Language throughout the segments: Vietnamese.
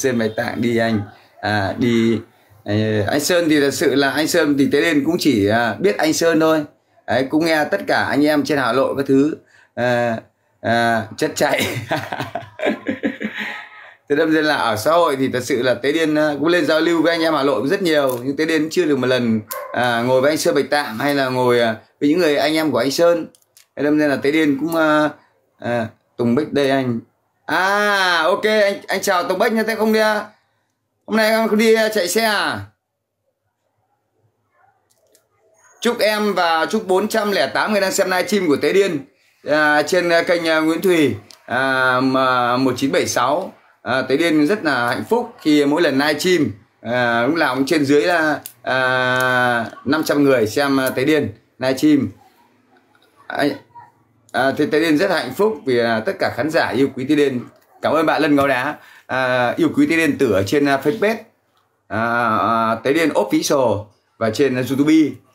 Sơn Bạch Tạng đi anh. À, đi à, anh Sơn thì thật sự là anh Sơn thì tới lên cũng chỉ à, biết anh Sơn thôi. Đấy cũng nghe tất cả anh em trên Hà Nội các thứ à, à, chất chạy. Thế đâm ra là ở xã hội thì thật sự là tế điên à, cũng lên giao lưu với anh em Hà Nội rất nhiều nhưng tế điên chưa được một lần à, ngồi với anh Sơn Bạch Tạng hay là ngồi à, với những người anh em của anh Sơn. Thế đâm ra là tế điên cũng à, à, Tùng Bích đây anh à ok anh anh chào Tùng bách nha thế không đi à? hôm nay em không đi à, chạy xe à? Chúc em và chúc 408 người đang xem live stream của Tế Điên à, trên kênh à, Nguyễn Thùy à, 1976 à, Tế Điên rất là hạnh phúc khi mỗi lần live stream à, lúc nào cũng trên dưới là à, 500 người xem à, Tế Điên live stream à, à, thì Tây Điên rất hạnh phúc vì à, tất cả khán giả yêu quý Tây Điên cảm ơn bạn Lân Ngáo Đá à, yêu quý Tây Điên Tử ở trên à, uh, Facebook à, à, Tây Điên Official và trên uh, YouTube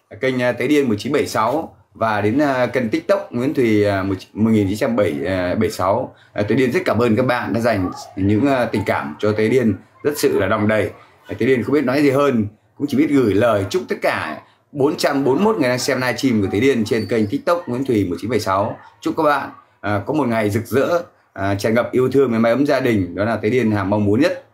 à, kênh uh, Tây Điên 1976 và đến uh, kênh TikTok Nguyễn Thùy uh, 1976 uh, Tây Điên rất cảm ơn các bạn đã dành những uh, tình cảm cho Tây Điên rất sự là đồng đầy. Tế Điên không biết nói gì hơn cũng chỉ biết gửi lời chúc tất cả 441 người đang xem livestream của Tế Điên trên kênh TikTok Nguyễn Thùy 1976 chúc các bạn à, có một ngày rực rỡ à, tràn ngập yêu thương với mái ấm gia đình. Đó là tế điên hàng mong muốn nhất.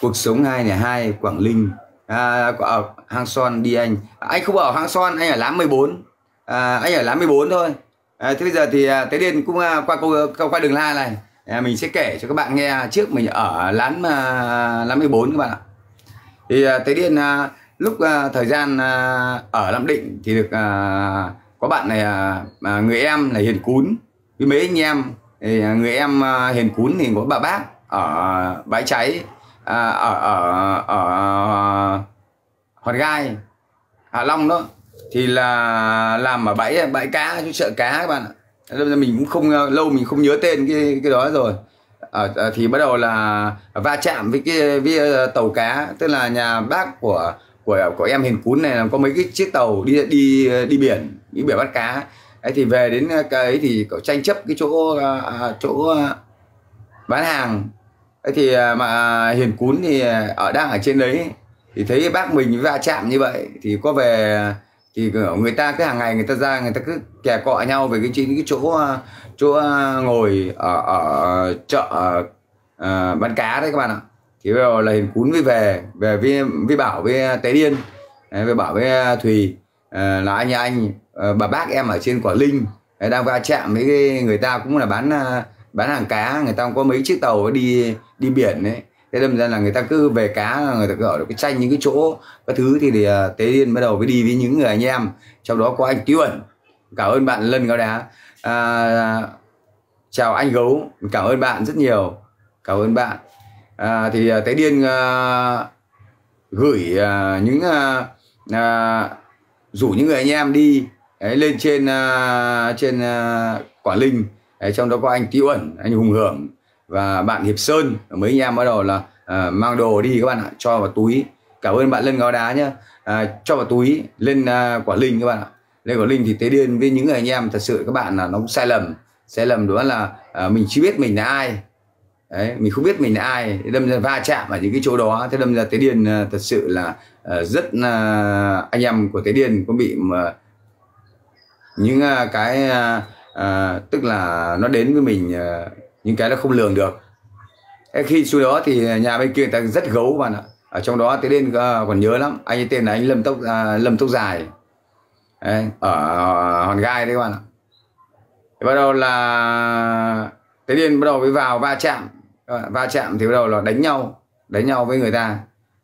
Cuộc sống hai này hai quảng linh à, ở à, hang son đi anh. À, anh không ở hang son anh ở lám 14 à, anh ở lám 14 thôi. À, thế bây giờ thì à, tế điên cũng à, qua qua, qua đường la này. À, mình sẽ kể cho các bạn nghe trước mình ở lán à, lán 14 các bạn ạ thì à, tới điện à, lúc à, thời gian à, ở Nam Định thì được à, có bạn này à, à, người em là hiền cún. Với mấy anh em thì à, người em à, hiền cún thì có bà bác ở bãi cháy à, ở ở ở Hòn Gai Hạ Long đó. Thì là làm ở bãi bãi cá chỗ chợ cá các bạn ạ. Mình cũng không à, lâu mình không nhớ tên cái cái đó rồi. Ờ, ờ, thì bắt đầu là va chạm với cái, với ờ, tàu cá. Tức là nhà bác của của của em hiền cún này là có mấy cái chiếc tàu đi đi đi biển đi biển bắt cá. Ấy thì về đến cái ấy thì cậu tranh chấp cái chỗ chỗ bán hàng. Ấy thì mà hiền cún thì ở đang ở trên đấy. Thì thấy bác mình va chạm như vậy thì có về thì người ta cứ hàng ngày người ta ra người ta cứ kè cọ nhau về cái chính cái chỗ ờ, chỗ ờ, ngồi ở ở chợ uh, bán cá đấy các bạn ạ. Thì bây giờ là hình cún với về về với, với bảo với tế điên với bảo với thùy à, là anh anh bà bác em ở trên quả linh đang va chạm với người ta cũng là bán bán hàng cá người ta có mấy chiếc tàu đi đi biển đấy thế đâm ra là người ta cứ về cá người ta cứ ở được cái tranh những cái chỗ các thứ thì, thì à, tế Liên bắt đầu mới đi với những người anh em. Trong đó có anh Tiếu ẩn cảm ơn bạn lân cao đá. À, chào anh gấu cảm ơn bạn rất nhiều. Cảm ơn bạn. À, thì à, tế điên à, gửi à, những à, à, rủ những người anh em đi ấy, lên trên à, trên à, quả Linh. Ấy, trong đó có anh Tiêu ẩn anh Hùng Hưởng và bạn Hiệp Sơn mấy anh em bắt đầu là uh, mang đồ đi các bạn ạ cho vào túi. Cảm ơn bạn Lân Ngáo Đá nhá. Uh, cho vào túi lên uh, quả Linh các bạn ạ. Lên quả Linh thì tế điên với những người anh em thật sự các bạn là nó cũng sai lầm. Sai lầm đó là uh, mình chưa biết mình là ai. Đấy mình không biết mình là ai. Đâm ra va chạm ở những cái chỗ đó thế đâm ra tế điên uh, thật sự là uh, rất uh, anh em của tế điên có bị mà những uh, cái uh, uh, tức là nó đến với mình uh, những cái nó không lường được. Thế khi xuống đó thì nhà bên kia người ta rất gấu bạn ạ. Ở trong đó tới đến uh, còn nhớ lắm. Anh ấy tên là anh lâm tóc uh, à, lâm tóc dài. Đấy, ở hòn gai đấy các bạn ạ. Thì bắt đầu là tới đến bắt đầu mới vào va chạm. Va chạm thì bắt đầu là đánh nhau đánh nhau với người ta.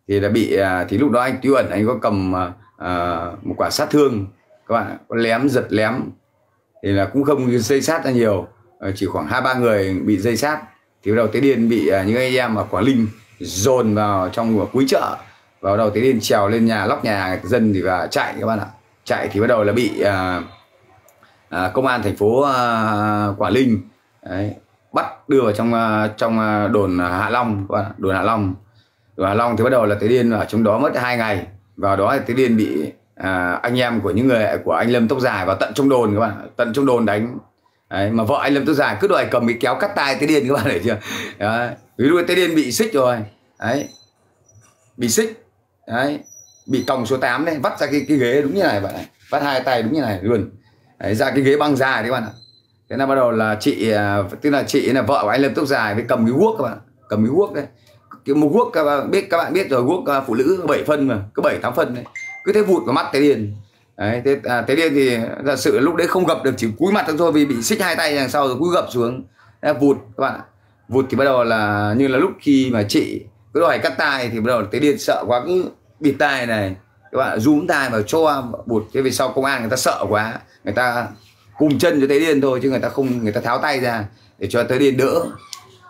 Thì là bị à, thì lúc đó anh tiêu ẩn anh có cầm uh, một quả sát thương. Các bạn có lém giật lém. Thì là cũng không dây sát ra nhiều. Ờ, chỉ khoảng hai ba người bị dây sát. Thì bắt đầu tế điên bị à, những anh em ở quảng linh dồn vào trong cuối chợ. Vào đầu tế điên trèo lên nhà lóc nhà dân thì và chạy các bạn ạ. Chạy thì bắt đầu là bị à, à, công an thành phố à, quảng linh Đấy, bắt đưa vào trong à, trong à, đồn Hạ Long các bạn đồn Hạ Long. Đồn Hạ Long thì bắt đầu là Tế Điên ở trong đó mất hai ngày. Vào đó thì Tế Điên bị à, anh em của những người của anh Lâm tóc dài vào tận trong đồn các bạn tận trong đồn đánh đấy, mà vợ anh lâm tôi dài cứ đòi cầm cái kéo cắt tay tới điên các bạn thấy chưa? Đấy. ví dụ tới điên bị xích rồi đấy bị xích đấy bị còng số 8 đấy vắt ra cái, cái ghế đúng như này bạn này vắt hai tay đúng như này luôn. Đấy, ra cái ghế băng dài đấy các bạn ạ. Thế là bắt đầu là chị à, tức là chị là vợ của anh lâm tóc dài với cầm cái guốc các bạn cầm cái guốc đấy. Cái một guốc các bạn biết các bạn biết rồi guốc à, phụ nữ 7 phân mà cứ bảy tám phân đấy. Cứ thế vụt vào mắt cái điên đấy thế, à, tế nên thì thật sự lúc đấy không gặp được chỉ cúi mặt thôi vì bị xích hai tay đằng sau rồi cúi gập xuống. Đấy, vụt các bạn vụt thì bắt đầu là như là lúc khi mà chị cứ đòi cắt tay thì bắt đầu tế điên sợ quá cứ bịt tai này. Các bạn rúm tai vào cho bụt à, thế vì sau công an người ta sợ quá người ta cùng chân cho tế điên thôi chứ người ta không người ta tháo tay ra để cho tế điên đỡ.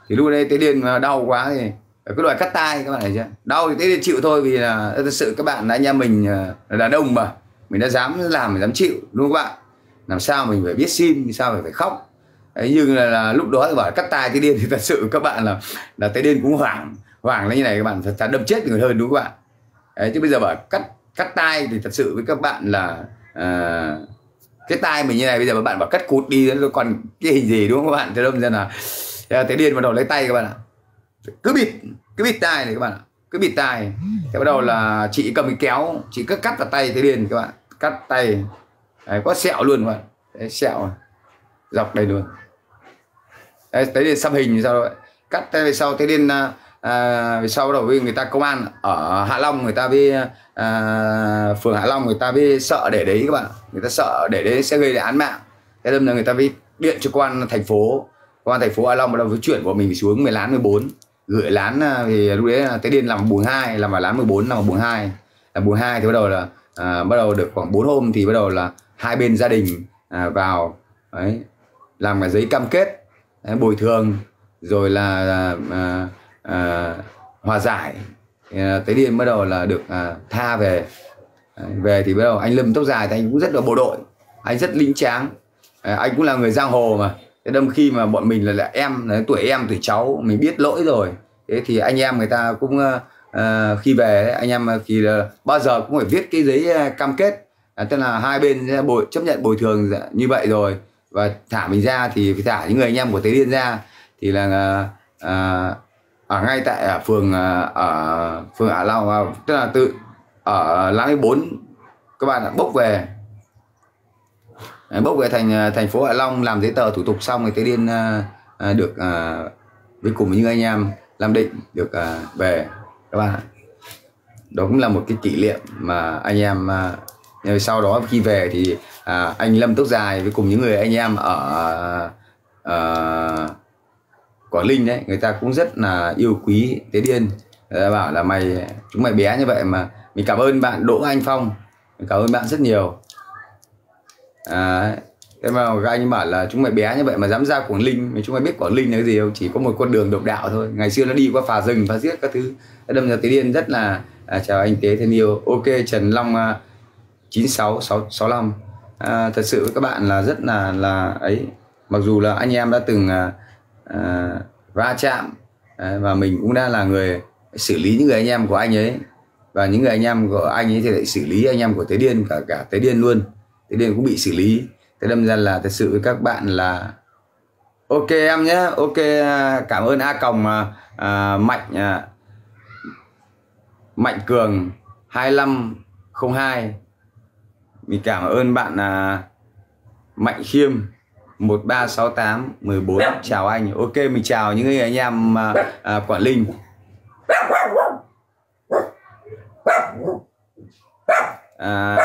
Thì lúc đấy tế điên mà đau quá thì cứ đòi cắt tay các bạn thấy chưa? Đau thì tế điên chịu thôi vì là thật sự các bạn anh em mình à, là đàn ông mà mình đã dám làm mình dám chịu đúng không các bạn? Làm sao mình phải biết xin sao mình phải khóc? Đấy, nhưng là, là lúc đó thì bảo cắt tay cái điên thì thật sự các bạn là là cái điên cũng hoảng hoảng là như này các bạn thật đâm chết người hơn đúng không các bạn? Đấy, chứ bây giờ bảo cắt cắt tay thì thật sự với các bạn là à, cái tai mình như này bây giờ các bạn bảo cắt cụt đi còn cái hình gì đúng không các bạn? Thế đâm ra là thế điên bắt đầu lấy tay các bạn ạ. Cứ bịt cứ bịt tai này các bạn ạ cứ bịt tai. Thế bắt đầu là chị cầm cái kéo chị cứ cắt vào tay thế điên các bạn cắt tay. Đấy, có sẹo luôn các bạn. Đấy, sẹo dọc đây luôn. Đấy, tới điên xăm hình sao vậy cắt tay về sau thế điên à, à, về sau đầu với người ta công an ở Hạ Long người ta với à, phường Hạ Long người ta với sợ để đấy các bạn. Người ta sợ để đấy sẽ gây ra án mạng. Thế nên là người ta với điện cho quan thành phố. Quan thành phố Hạ Long bắt đầu với chuyển của mình xuống 10 lán 14 gửi lán à, thì lúc đấy là tới điên làm buồng hai làm vào lán 14 làm buồng hai. Làm buồng hai thì bắt đầu là à, bắt đầu được khoảng 4 hôm thì bắt đầu là hai bên gia đình à, vào đấy, làm cái giấy cam kết ấy, bồi thường rồi là à, à, hòa giải. À, tới điên bắt đầu là được à, tha về. À, về thì bắt đầu anh lâm tóc dài thì anh cũng rất là bộ đội anh rất lính tráng. À, anh cũng là người giang hồ mà. Thế đâm khi mà bọn mình là, là em là tuổi em tuổi cháu mình biết lỗi rồi thế thì anh em người ta cũng à, Ờ, khi về anh em thì là bao giờ cũng phải viết cái giấy ờ, cam kết. À, tức là hai bên sẽ bồi chấp nhận bồi thường dạ, như vậy rồi. Và thả mình ra thì phải thả những người anh em của tế liên ra. Thì là à, ở ngay tại ở phường ở phường Hạ Long tức là tự ở láng bốn các bạn đã bốc về. Bốc về thành thành phố Hạ Long làm giấy tờ thủ tục xong thì Tế Liên được với cùng những anh em làm định được về các bạn đó cũng là một cái kỷ niệm mà anh em à, rồi sau đó khi về thì à, anh Lâm Tóc Dài với cùng những người anh em ở à, Quảng Linh đấy người ta cũng rất là yêu quý Tế Điên người ta bảo là mày chúng mày bé như vậy mà mình cảm ơn bạn Đỗ Anh Phong mình cảm ơn bạn rất nhiều. À, thế mà các anh bảo là chúng mày bé như vậy mà dám ra Quảng Linh mà chúng mày biết Quảng Linh là cái gì không? Chỉ có một con đường độc đạo thôi. Ngày xưa nó đi qua phà rừng phà giết các thứ. Đâm ra Tế Điên rất là à, chào anh Tế thân yêu. Ok Trần Long à, uh, 96665 à, thật sự với các bạn là rất là là ấy. Mặc dù là anh em đã từng à, à, va chạm à, và mình cũng đã là người xử lý những người anh em của anh ấy. Và những người anh em của anh ấy thì lại xử lý anh em của Tế Điên cả cả Tế Điên luôn. Tế Điên cũng bị xử lý thế đâm ra là thật sự với các bạn là ok em nhé ok à, cảm ơn a còng à, à mạnh à, mạnh cường 2502 mình cảm ơn bạn à, mạnh khiêm 1368 14 chào anh ok mình chào những người anh em à, à, Quảng Linh. À,